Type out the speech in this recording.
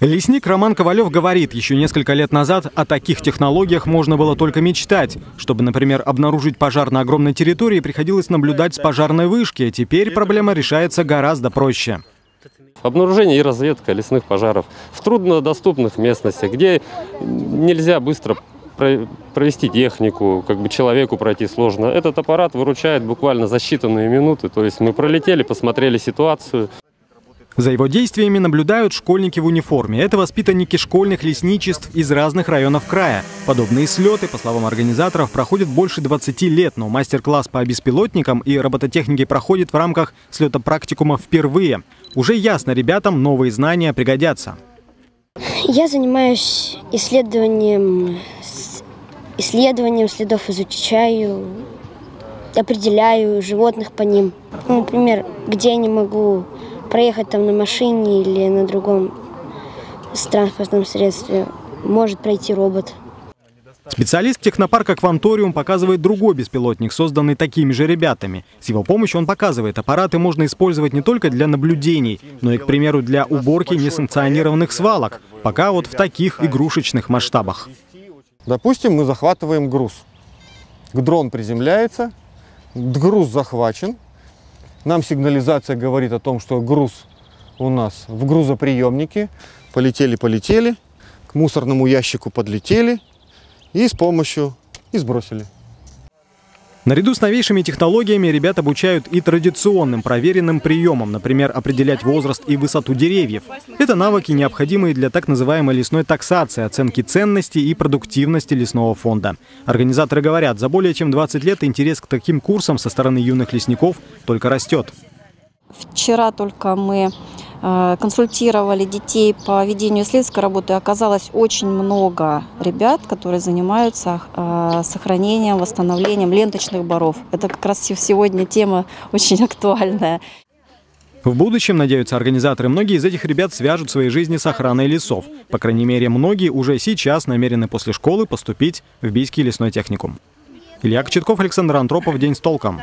Лесник Роман Ковалев говорит, еще несколько лет назад о таких технологиях можно было только мечтать. Чтобы, например, обнаружить пожар на огромной территории, приходилось наблюдать с пожарной вышки. Теперь проблема решается гораздо проще. Обнаружение и разведка лесных пожаров в труднодоступных местностях, где нельзя быстро провести технику, как бы человеку пройти сложно. Этот аппарат выручает буквально за считанные минуты. То есть мы пролетели, посмотрели ситуацию. За его действиями наблюдают школьники в униформе. Это воспитанники школьных лесничеств из разных районов края. Подобные слеты, по словам организаторов, проходят больше 20 лет, но мастер-класс по беспилотникам и робототехнике проходит в рамках слета практикума впервые. Уже ясно, ребятам новые знания пригодятся. Я занимаюсь исследованием, исследованием следов, изучаю, определяю животных по ним. Ну, например, где я не могу проехать там на машине или на другом транспортном средстве, может пройти робот. Специалист технопарка «Кванториум» показывает другой беспилотник, созданный такими же ребятами. С его помощью он показывает, аппараты можно использовать не только для наблюдений, но и, к примеру, для уборки несанкционированных свалок, пока вот в таких игрушечных масштабах. Допустим, мы захватываем груз. Дрон приземляется, груз захвачен. Нам сигнализация говорит о том, что груз у нас в грузоприемнике. Полетели-полетели, к мусорному ящику подлетели – и с помощью и сбросили. Наряду с новейшими технологиями ребят обучают и традиционным проверенным приемам, например, определять возраст и высоту деревьев. Это навыки, необходимые для так называемой лесной таксации, оценки ценности и продуктивности лесного фонда. Организаторы говорят, за более чем 20 лет интерес к таким курсам со стороны юных лесников только растет. Вчера только мы консультировали детей по ведению исследовательской работы. Оказалось очень много ребят, которые занимаются э, сохранением, восстановлением ленточных боров. Это как раз сегодня тема очень актуальная. В будущем, надеются организаторы, многие из этих ребят свяжут свои жизни с охраной лесов. По крайней мере, многие уже сейчас намерены после школы поступить в Бийский лесной техникум. Илья Кочетков, Александр Антропов. День с толком.